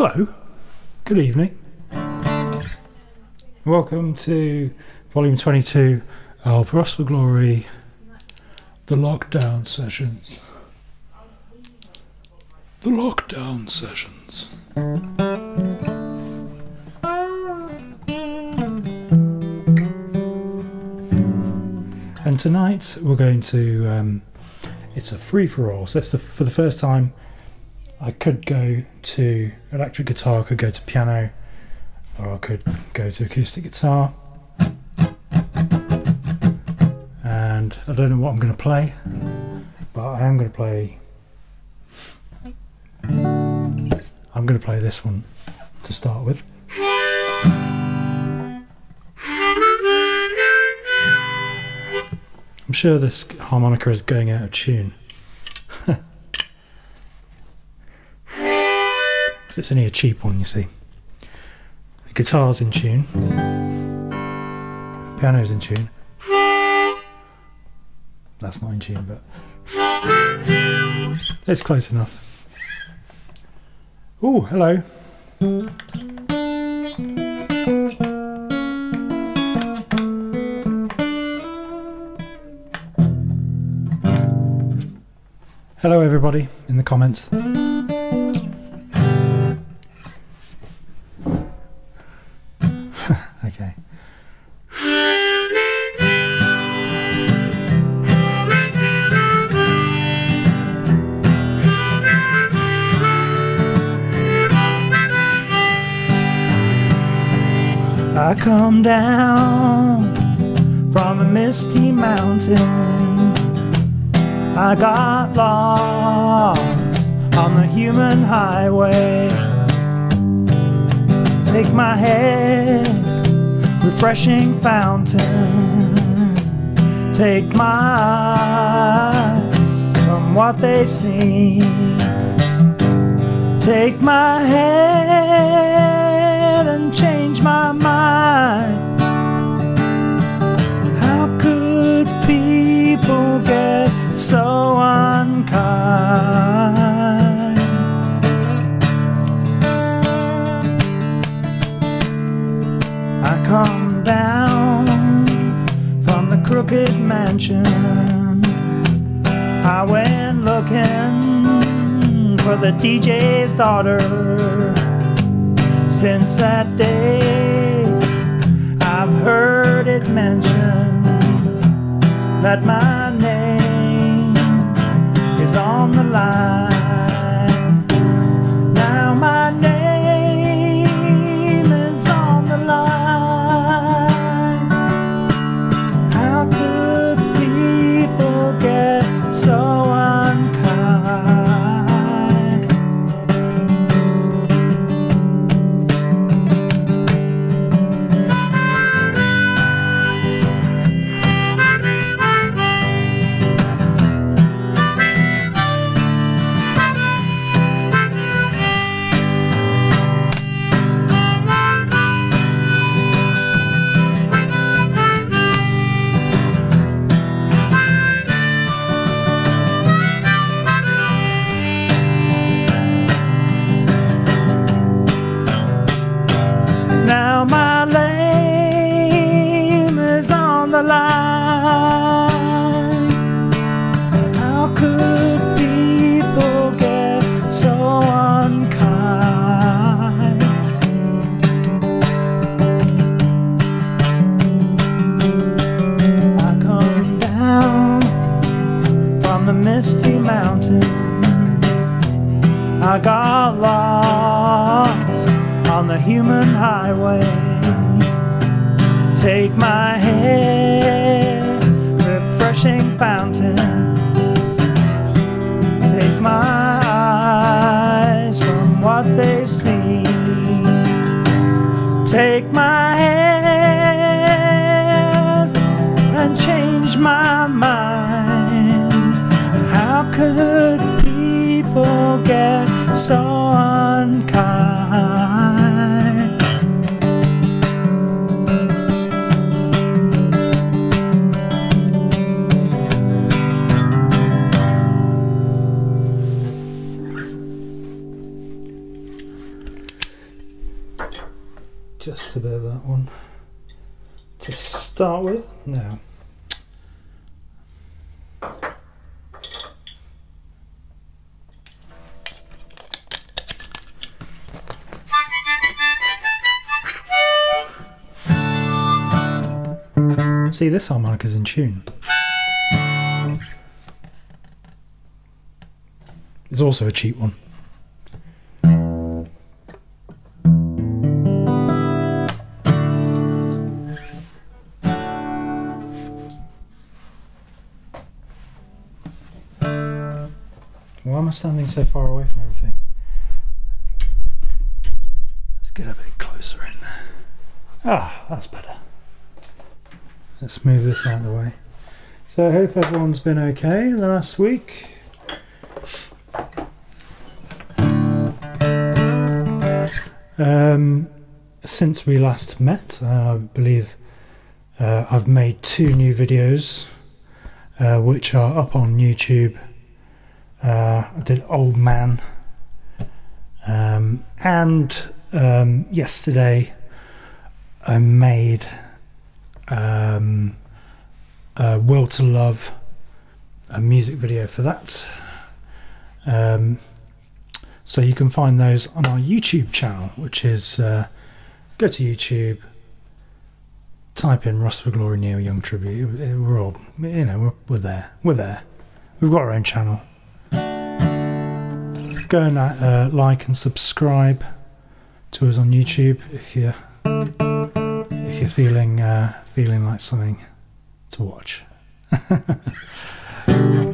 Hello, good evening. Welcome to volume 22 of Prosper Glory, the lockdown sessions. The lockdown sessions. And tonight we're going to, um, it's a free for all. So it's the, for the first time I could go to electric guitar, I could go to piano, or I could go to acoustic guitar. And I don't know what I'm going to play, but I am going to play. I'm going to play this one to start with. I'm sure this harmonica is going out of tune. Because it's only a cheap one, you see. The guitar's in tune. Piano's in tune. That's not in tune, but it's close enough. Oh, hello. Hello, everybody in the comments. Down from a misty mountain. I got lost on the human highway. Take my head, refreshing fountain. Take my eyes from what they've seen. Take my head and change my mind. People get so unkind? I come down from the crooked mansion. I went looking for the DJ's daughter. Since that day, I've heard it mentioned that my name is on the line. See, this harmonica's in tune. It's also a cheap one. Why am I standing so far away from everything? Let's get a bit closer in there. Ah, that's better. Let's move this out of the way. So I hope everyone's been okay the last week. Um, since we last met, uh, I believe uh, I've made two new videos uh, which are up on YouTube. Uh, I did Old Man um, and um, yesterday I made um, uh, Will to Love, a music video for that. Um, so you can find those on our YouTube channel, which is uh, go to YouTube, type in Rust for Glory Neil Young Tribute. We're all, you know, we're, we're there. We're there. We've got our own channel. Go and uh, like and subscribe to us on YouTube if you if you're feeling uh, feeling like something to watch.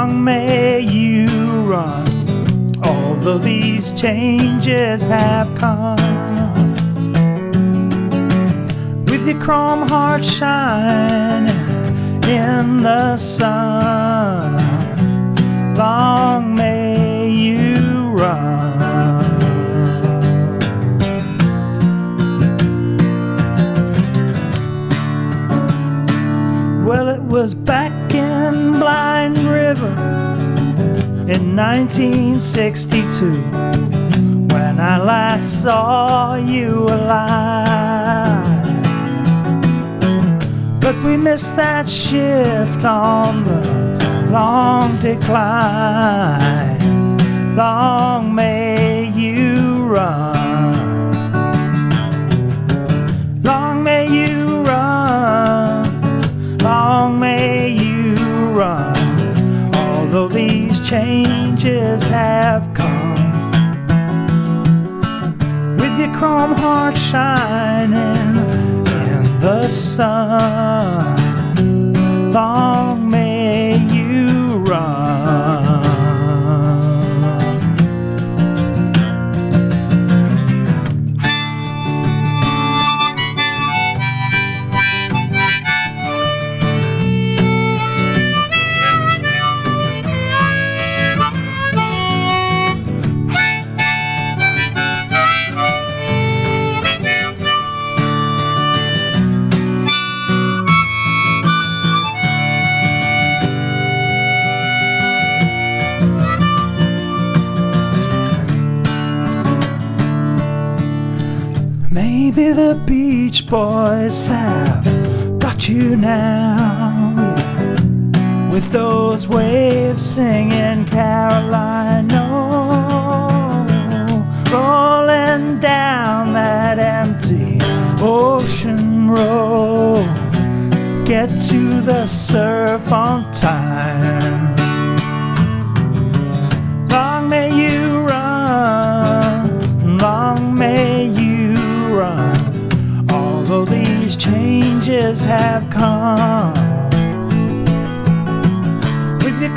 Long may you run. Although these changes have come. With your chrome heart shining in the sun. Long may you run. Well, it was back River in 1962 when I last saw you alive. But we missed that shift on the long decline. Long may you run. Changes have come. With your chrome heart shining in the sun. Long Boys have got you now. with those waves singing Carolina,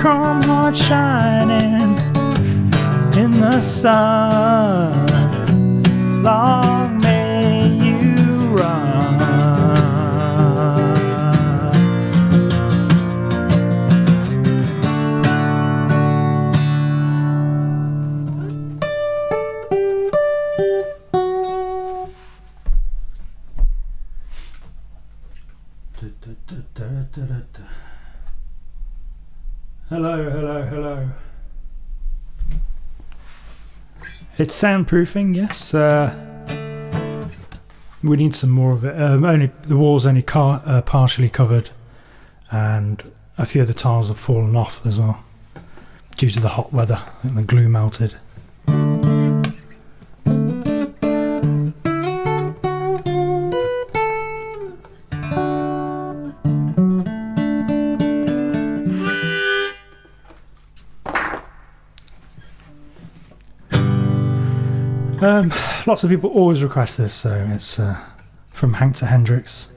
chrome heart shining in the sun. Long It's soundproofing, yes. Uh, we need some more of it. Um, only the wall's only car, uh, partially covered, and a few of the tiles have fallen off as well due to the hot weather and the glue melted. Lots of people always request this, so it's uh, from Hank to Hendrix.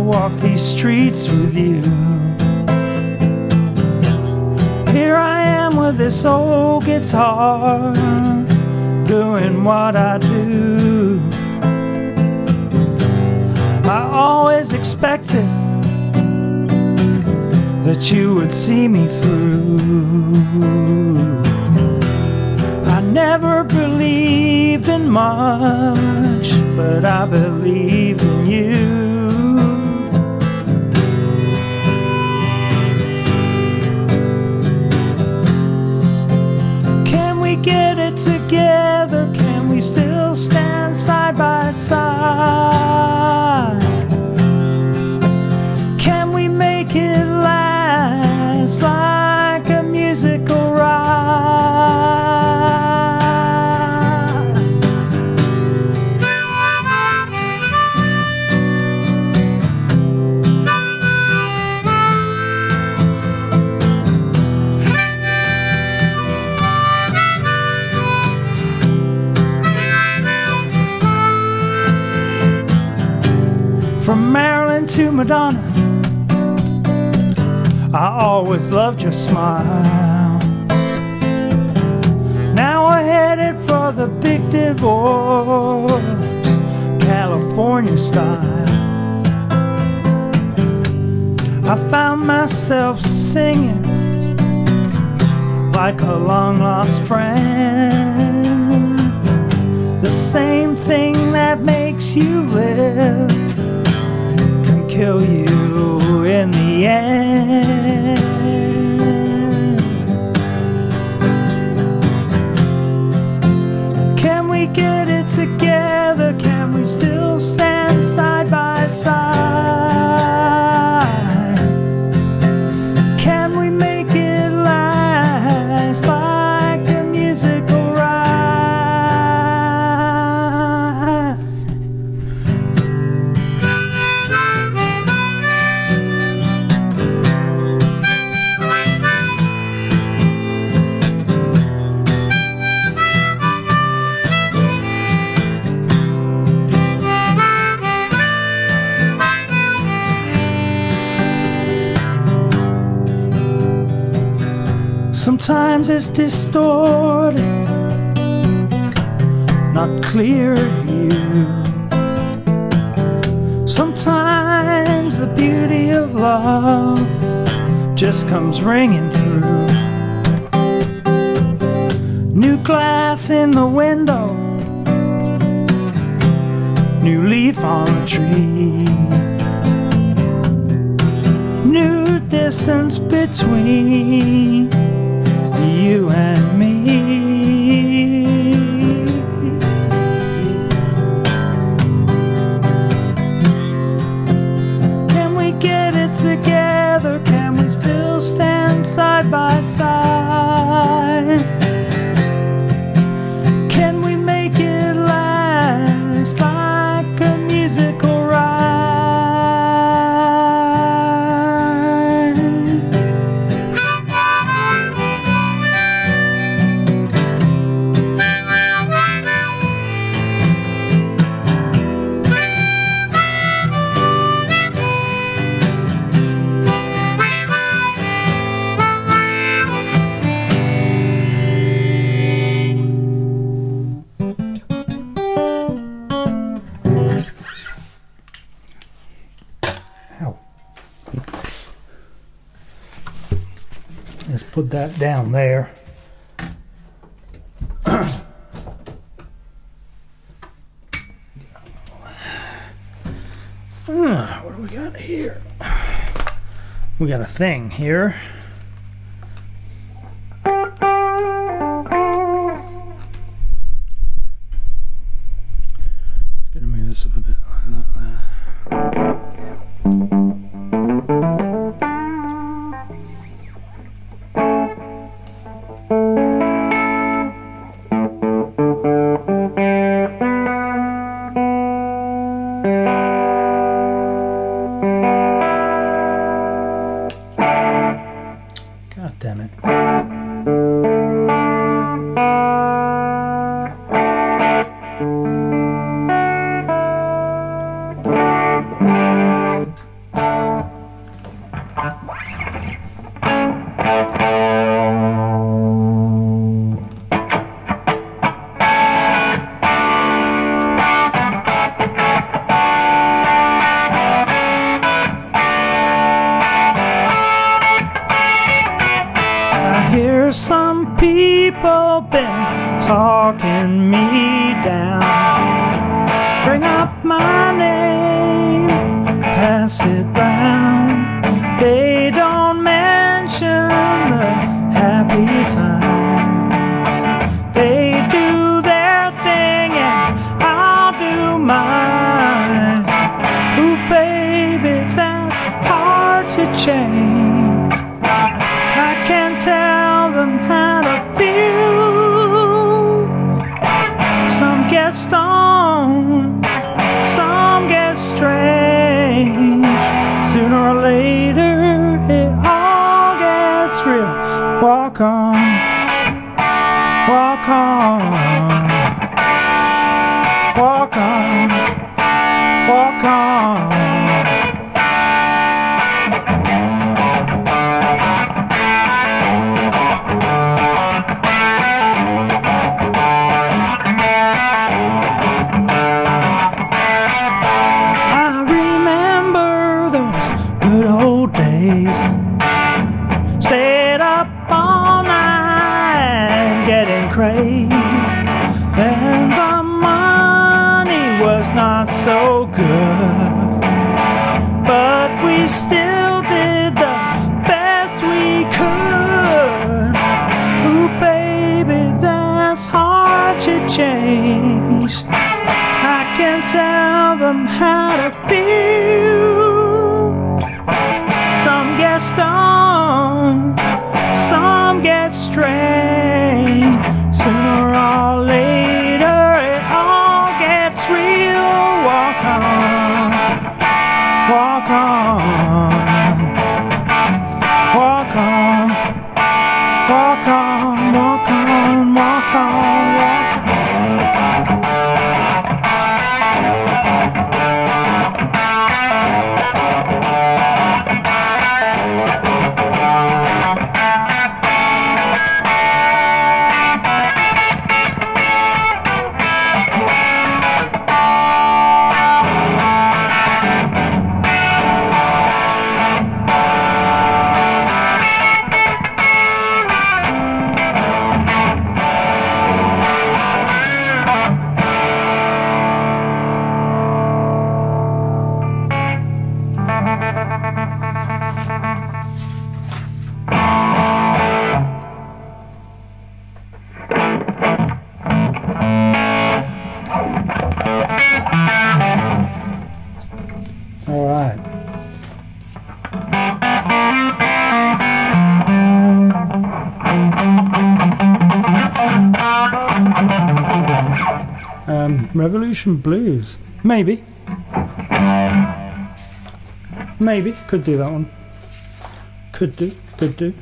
Walk these streets with you. Here I am with this old guitar, doing what I do. I always expected that you would see me through. I never believed in much, but I believe in you. Get it together? Can we still stand side by side? From Maryland to Madonna, I always loved your smile. Now we're headed for the big divorce, California style. I found myself singing like a long lost friend. The same thing that makes you live kill you in the end. Can we get it together? Can we still stand side by side? is distorted, not clear view. Sometimes the beauty of love just comes ringing through. New glass in the window, new leaf on the tree distance between you and me. Let's put that down there. Ah, what do we got here? We got a thing here. Israel. Walk on, walk on. Revolution Blues. Maybe. Maybe. Could do that one. Could do. Could do.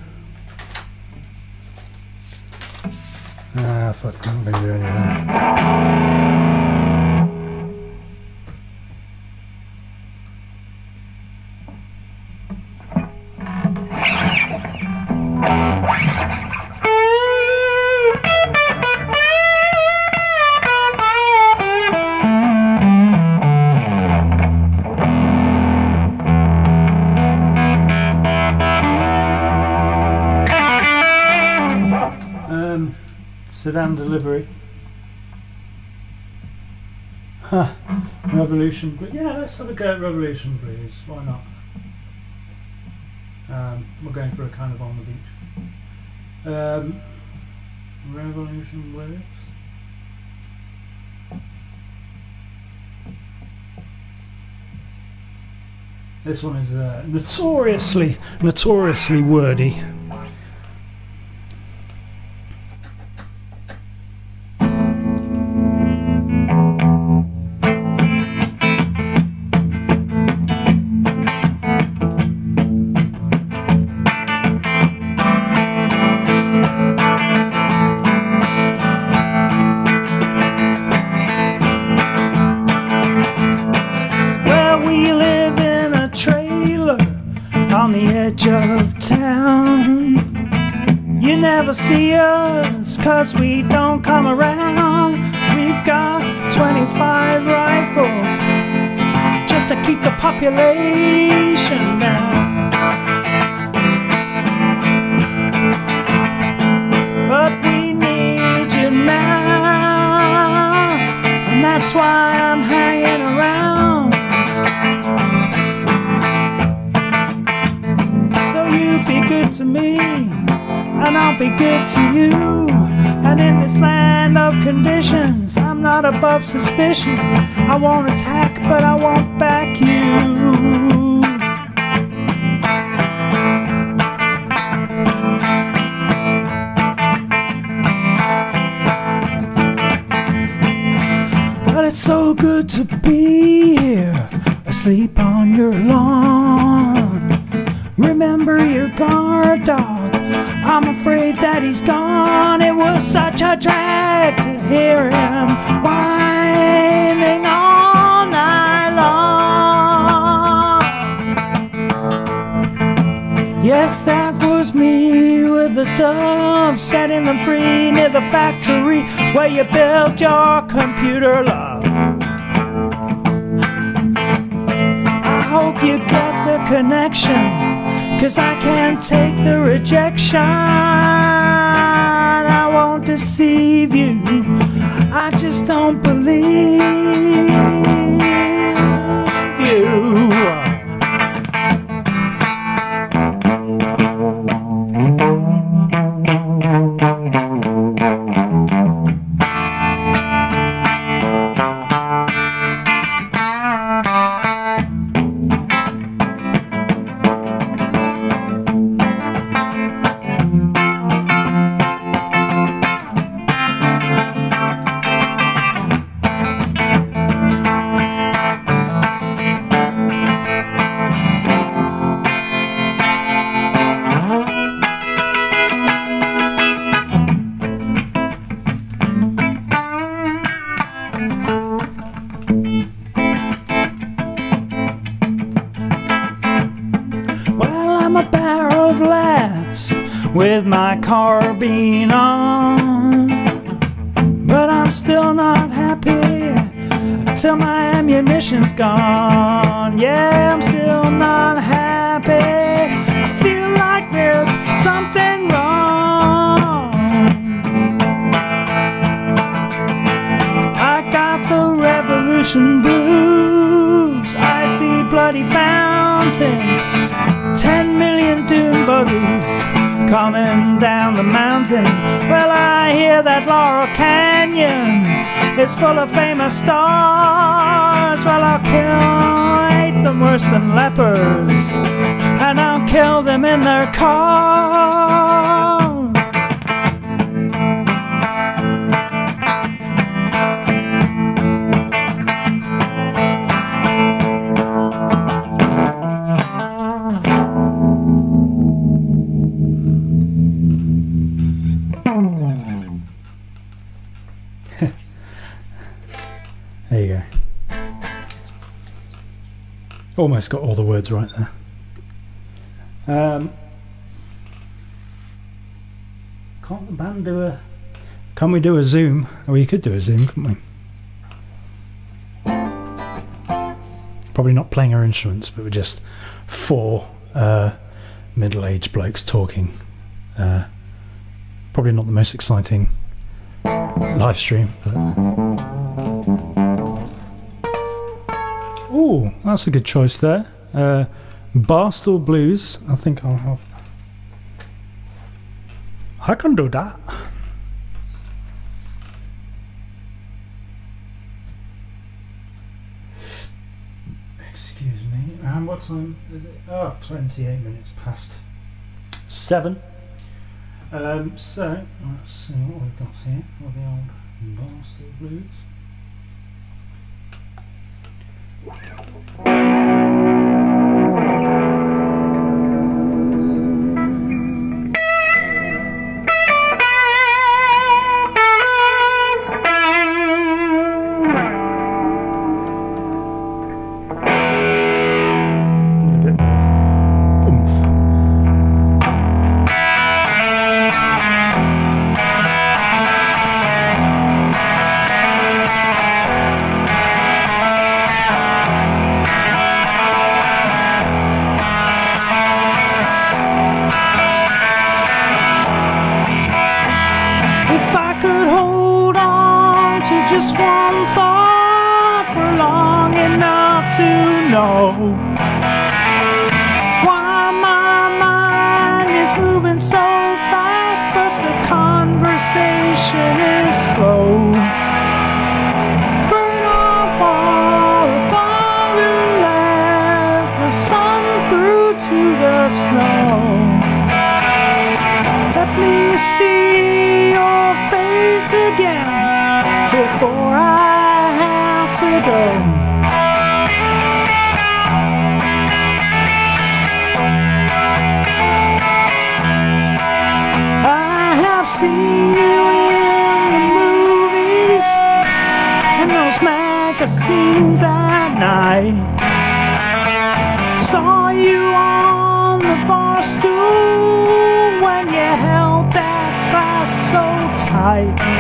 Revolution. Yeah, let's have a go at Revolution Blues. Why not? Um, we're going for a kind of on the beach. Um, Revolution Blues. This one is uh, notoriously, notoriously wordy. Cause we don't come around. We've got 25 rifles just to keep the population down. But we need you now, and that's why I'm hanging around. So you be good to me, and I'll be good to you. And in this land of conditions, I'm not above suspicion. I won't attack, but I won't back you. But it's so good to be here, asleep on your lawn. Remember your guard dog. I'm afraid that he's gone. Was such a drag to hear him whining all night long. Yes, that was me with the doves, setting them free near the factory where you build your computer love. I hope you get the connection. Cause I can't take the rejection. Deceive you. I just don't believe carbine on. But I'm still not happy till my ammunition's gone. Yeah, I'm still not happy. I feel like there's something wrong. I got the revolution blues. I see bloody fountains. Ten million dune buggies coming down the mountain. Well, I hear that Laurel Canyon is full of famous stars. Well, I'll kill them worse than lepers, and I'll kill them in their car. Almost got all the words right there. Um, can't the band do a? Can we do a Zoom? Oh, you could do a Zoom, couldn't we? Probably not playing our instruments, but we're just four uh, middle-aged blokes talking. Uh, probably not the most exciting live stream. But... that's a good choice there. Uh, Barstool Blues. I think I'll have. I can do that. Excuse me. And what time is it? Oh, 28 minutes past seven. Um, so, let's see what we've got here for the old Barstool Blues. A night. Saw you on the bar stool when you held that glass so tight.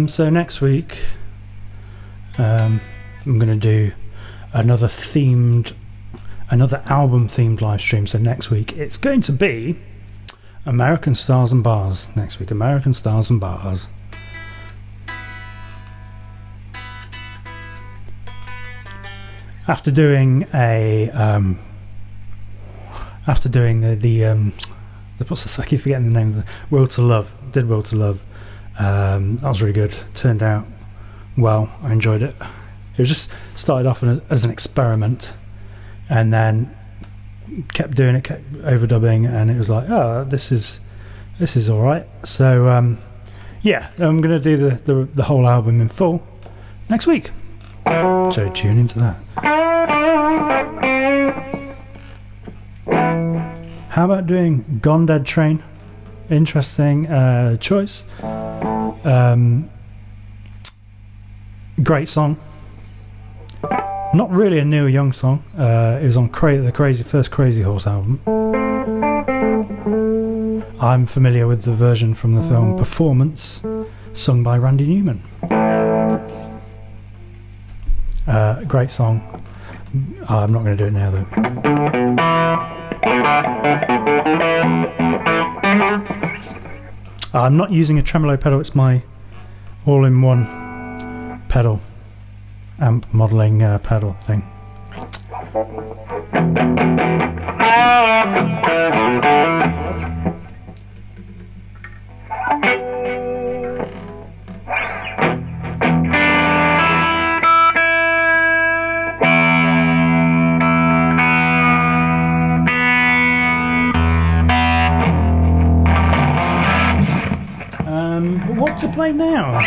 Um, so next week, um, I'm going to do another themed, another album themed live stream. So next week, it's going to be American Stars and Bars. Next week, American Stars and Bars. after doing a um, after doing the the um, what's the I keep forgetting the name of the Will to Love did Will to Love um, that was really good turned out well I enjoyed it it just started off as an experiment and then kept doing it kept overdubbing and it was like oh this is this is all right so um, yeah I'm gonna do the, the the whole album in full next week so tune into that. How about doing Gone Dead Train? Interesting uh, choice. Um, great song. Not really a Neil Young song. Uh, it was on Cra- the Crazy first Crazy Horse album. I'm familiar with the version from the film Performance, sung by Randy Newman. Uh, great song. I'm not going to do it now though. I'm not using a tremolo pedal, it's my all in one pedal, amp modeling uh, pedal thing. To play now?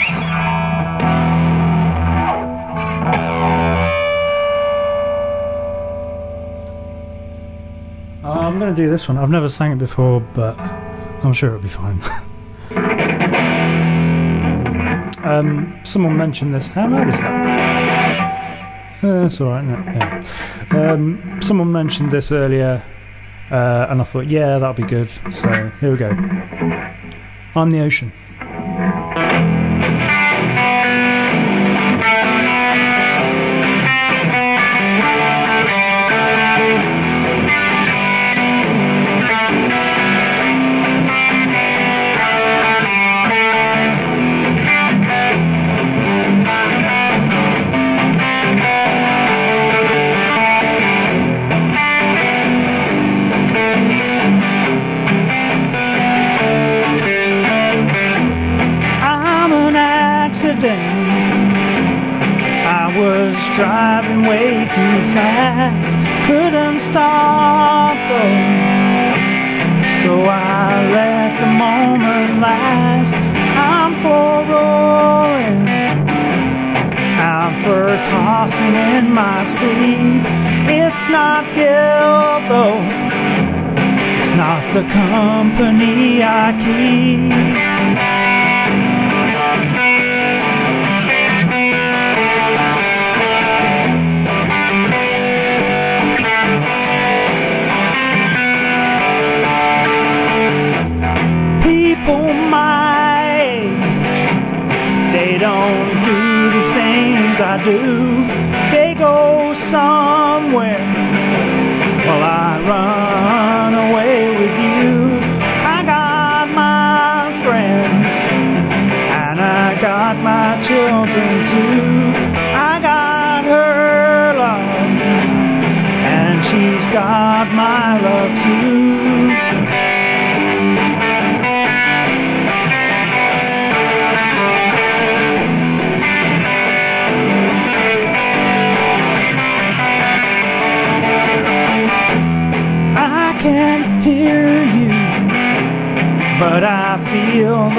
Uh, I'm going to do this one. I've never sang it before, but I'm sure it'll be fine. um, someone mentioned this. How loud is that? Uh, that's alright, yeah. Um, someone mentioned this earlier, uh, and I thought, yeah, that'll be good. So here we go. I'm the ocean. Too fast, couldn't stop though. So I let the moment last. I'm for rolling, I'm for tossing in my sleep. It's not guilt though, it's not the company I keep. Do,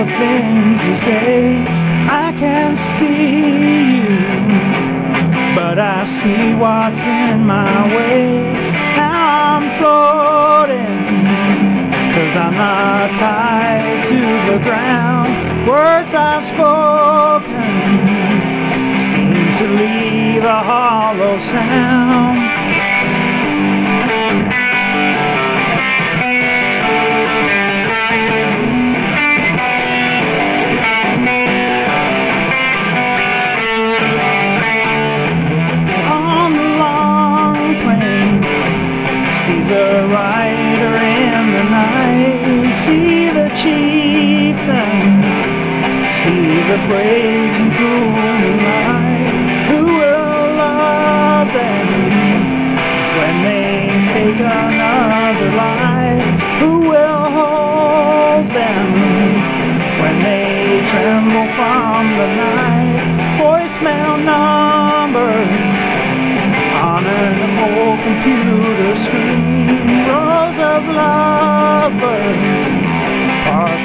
the things you say. I can't see you, but I see what's in my way. Now I'm floating, cause I'm not tied to the ground. Words I've spoken seem to leave leave a hollow sound.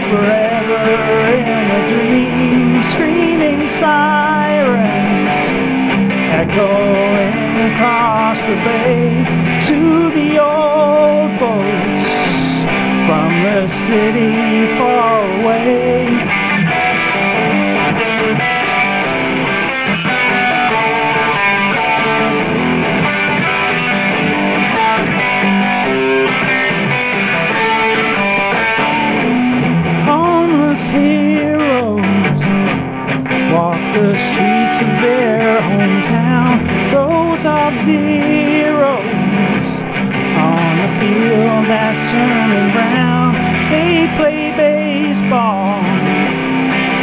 Forever in a dream. Screaming sirens echoing across the bay to the old boats from the city far away. Zeros on the field that's turning brown. They play baseball.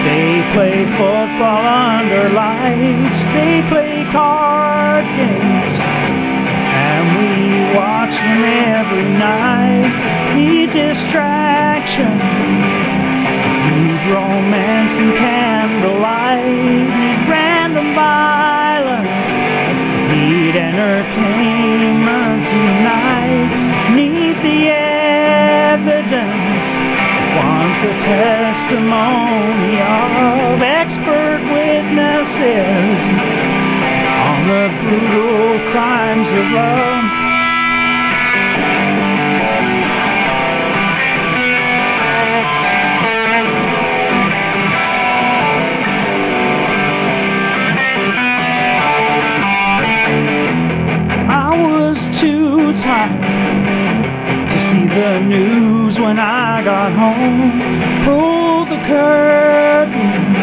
They play football under lights. They play card games. And we watch them every night. Need distraction. Need romance and candlelight. Entertainment tonight. Need the evidence. Want the testimony of expert witnesses on the brutal crimes of love. Got home. Pulled the curtain,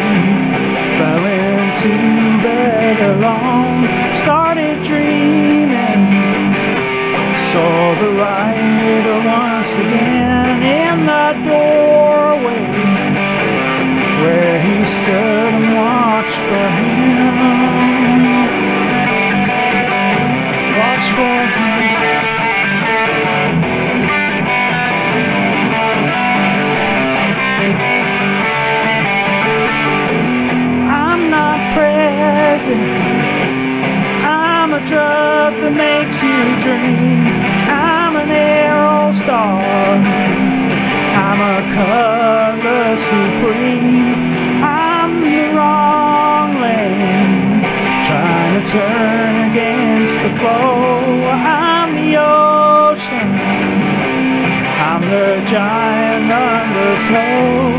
fell into bed alone, started dreaming. Saw the rider dream. I'm an Aerostar. I'm a Cutlass Supreme. I'm the wrong lane. Trying to turn against the flow. I'm the ocean. I'm the giant undertow.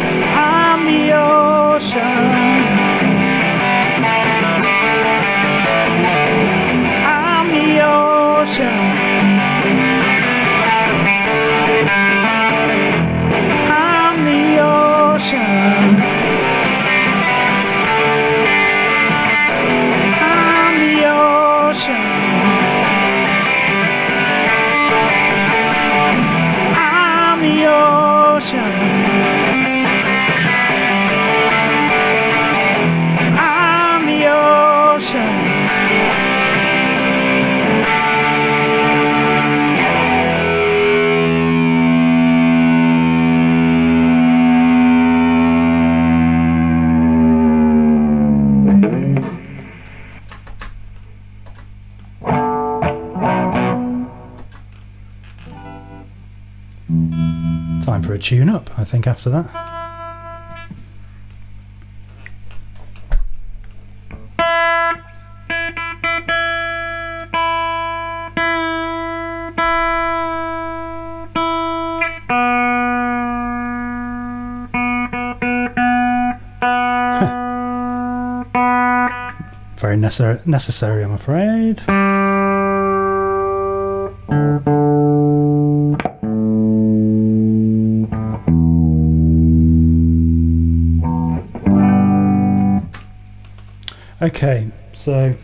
A tune up, I think, after that. very necessary I'm afraid. Okay, so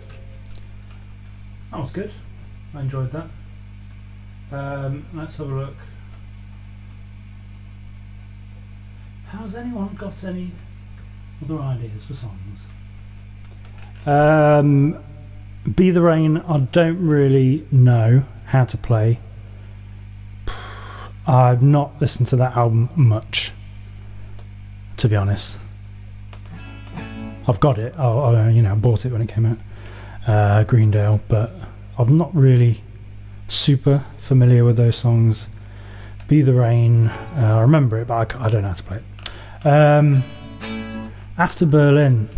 that was good. I enjoyed that. Um, let's have a look. Has anyone got any other ideas for songs? Um, Be the Rain, I don't really know how to play. I've not listened to that album much, to be honest. I've got it. I, I you know, bought it when it came out, uh, Greendale, but I'm not really super familiar with those songs. Be the Rain, uh, I remember it, but I, I, don't know how to play it. Um, after Berlin,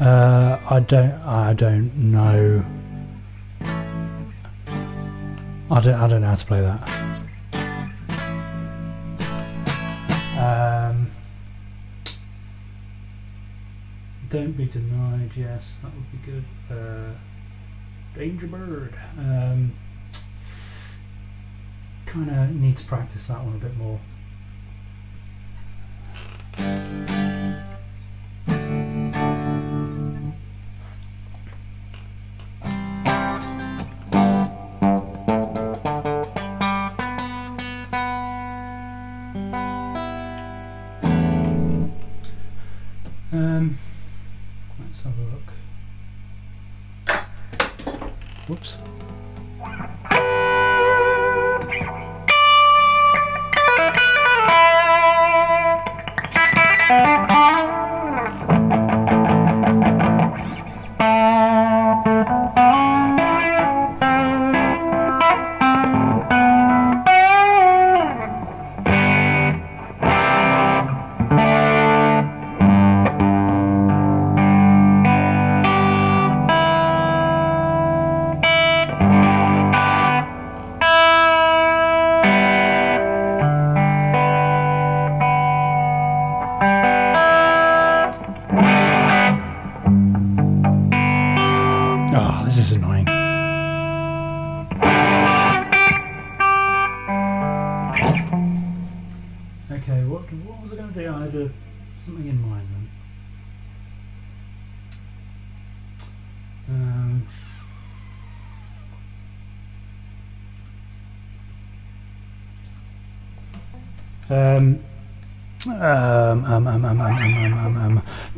uh, I don't, I don't know. I don't, I don't know how to play that. Don't be denied. Yes, that would be good. Uh, Danger Bird. Um, kind of need to practice that one a bit more.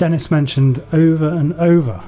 Dennis mentioned over and over.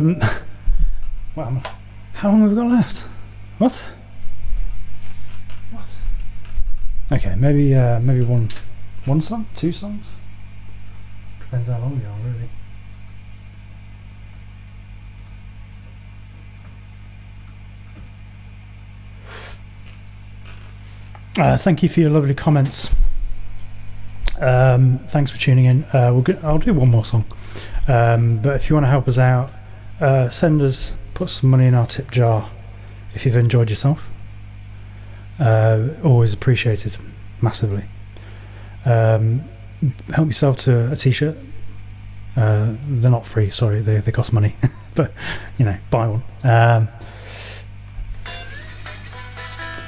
Um, well, how long have we got left? What? What? Okay, maybe uh, maybe one one song, two songs. Depends how long they are, really. Uh, thank you for your lovely comments. Um, thanks for tuning in. Uh, we'll get, I'll do one more song. Um, but if you want to help us out, uh, send us, put some money in our tip jar if you've enjoyed yourself. Uh, always appreciated massively. Um, help yourself to a t shirt. Uh, they're not free, sorry, they, they cost money. but, you know, buy one. Um,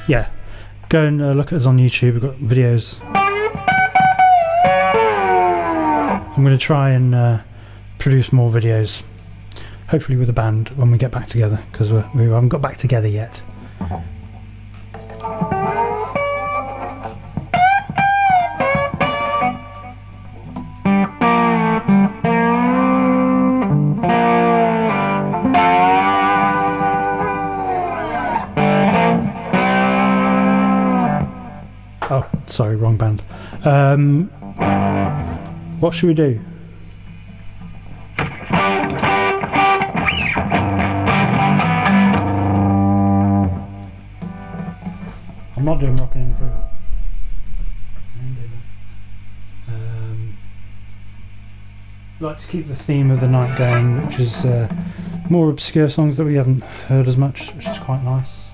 yeah, go and uh, look at us on YouTube. We've got videos. I'm going to try and uh, produce more videos, hopefully with a band when we get back together because we haven't got back together yet. Oh, sorry, wrong band. Um, what should we do? Doing rocking in the Fruit. Um, like to keep the theme of the night going, which is uh, more obscure songs that we haven't heard as much, which is quite nice.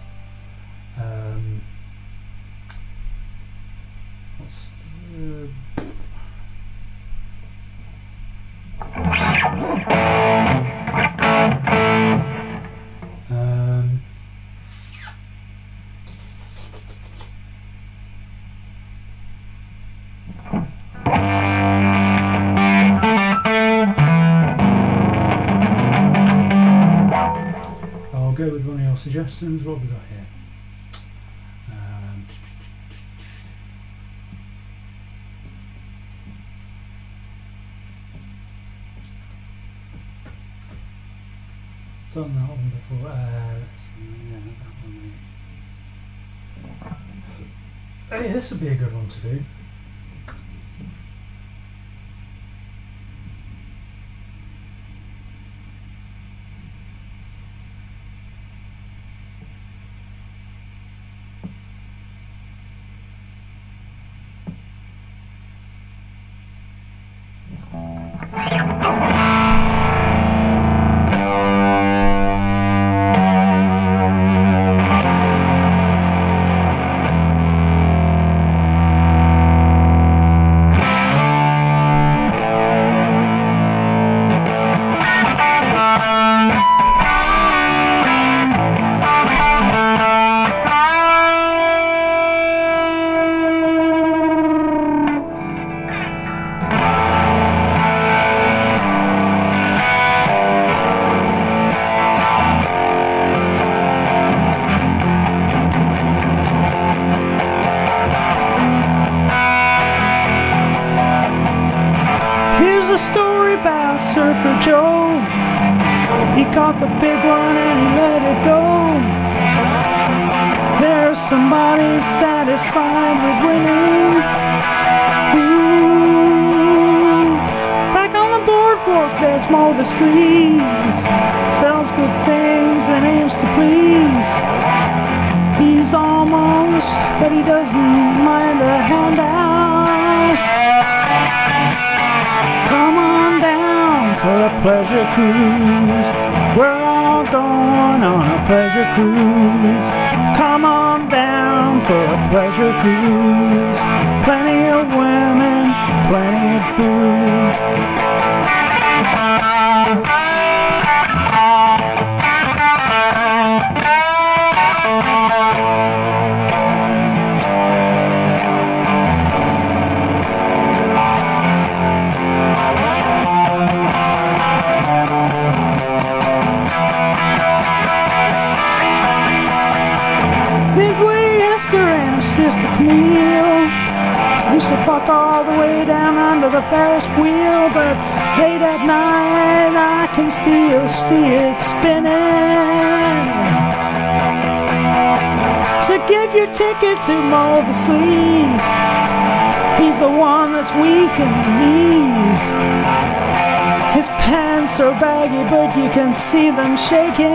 This would be a good one to do. Sleeves. Sells good things and aims to please. He's almost, but he doesn't mind a handout. Come on down for a pleasure cruise. We're all going on a pleasure cruise. Come on down for a pleasure cruise. Plenty of women, plenty of booze. Fuck all the way down under the Ferris wheel, but late at night I can still see it spinning. So give your ticket to Moe the Sleaze. He's the one that's weak in the knees. His pants are baggy, but you can see them shaking.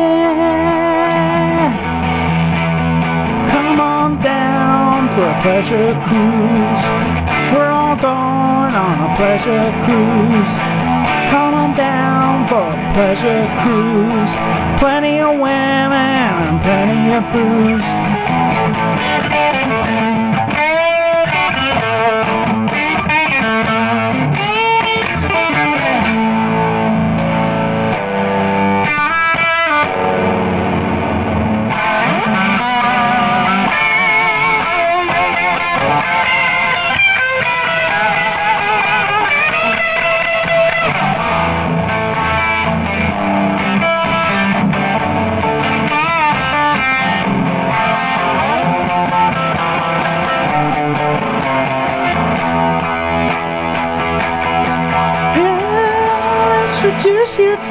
Come on down for a pleasure cruise. We're all going on a pleasure cruise. Come on down for a pleasure cruise. Plenty of women and plenty of booze.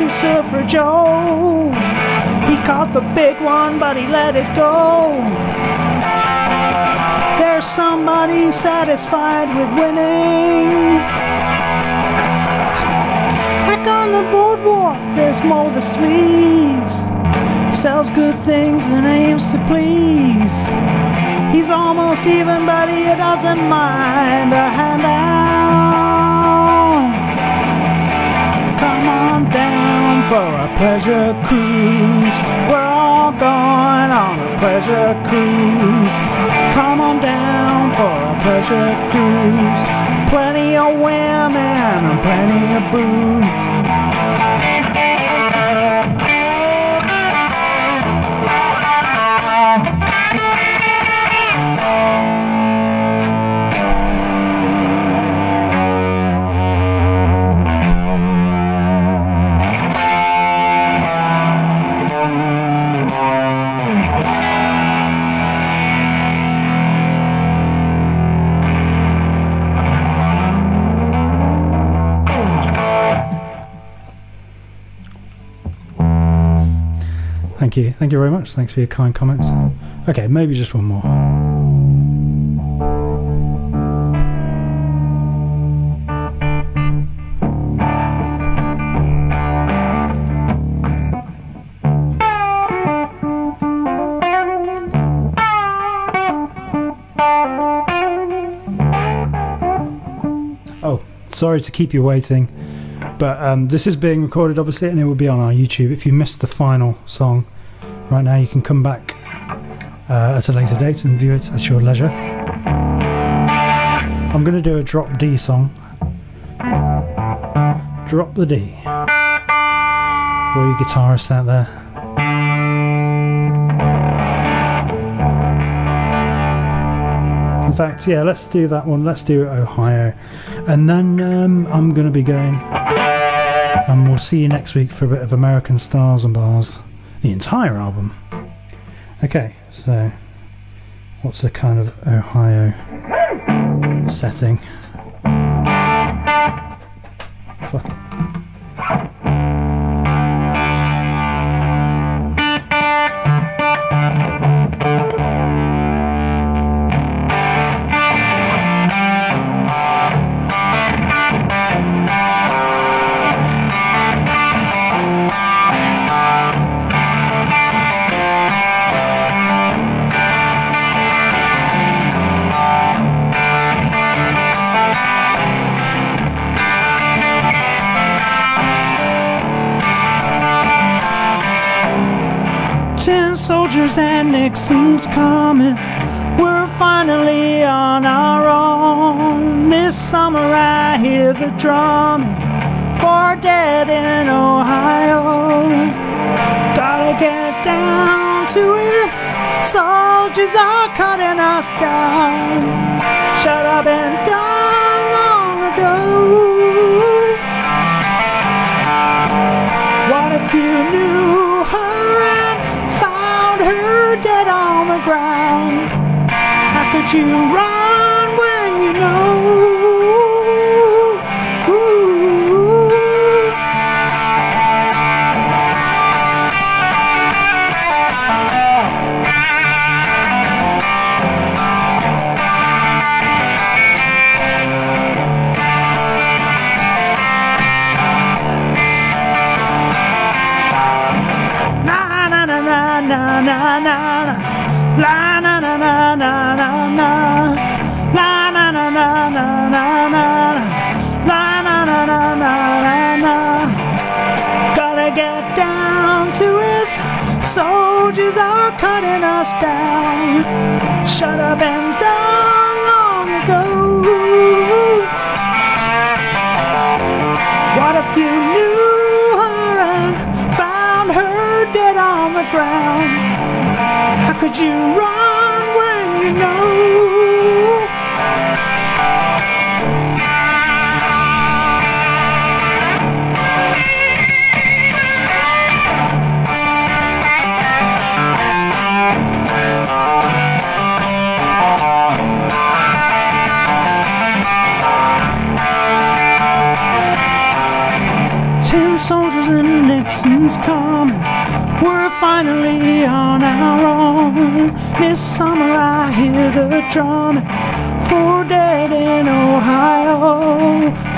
Shoots Surfer Joe. He caught the big one, but he let it go. There's somebody satisfied with winning. Back on the boardwalk, there's Moe the Sleaze. Sells good things and aims to please. He's almost even, but he doesn't mind a handout. For a pleasure cruise. We're all going on a pleasure cruise. Come on down for a pleasure cruise. Plenty of women and plenty of booze. Thank you. Thank you very much. Thanks for your kind comments. Okay, maybe just one more. Oh, sorry to keep you waiting. But um, this is being recorded, obviously, and it will be on our YouTube. If you missed the final song, right now you can come back uh, at a later date and view it at your leisure. I'm going to do a drop D song. Drop the D. For you guitarists out there. In fact, yeah, let's do that one. Let's do Ohio. And then um, I'm going to be going and we'll see you next week for a bit of American Stars and Bars, the entire album. Okay, so what's the kind of Ohio setting? Nixon's coming. We're finally on our own. This summer I hear the drumming four dead in Ohio. Gotta get down to it. Soldiers are cutting us down. Should have been done long ago. What if you knew dead on the ground? How could you run Should up been done long ago What if you knew her and found her dead on the ground? How could you run when you know? Spring's coming. We're finally on our own. This summer I hear the drumming. Four dead in Ohio.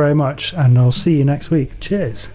Very much, and I'll see you next week. Cheers.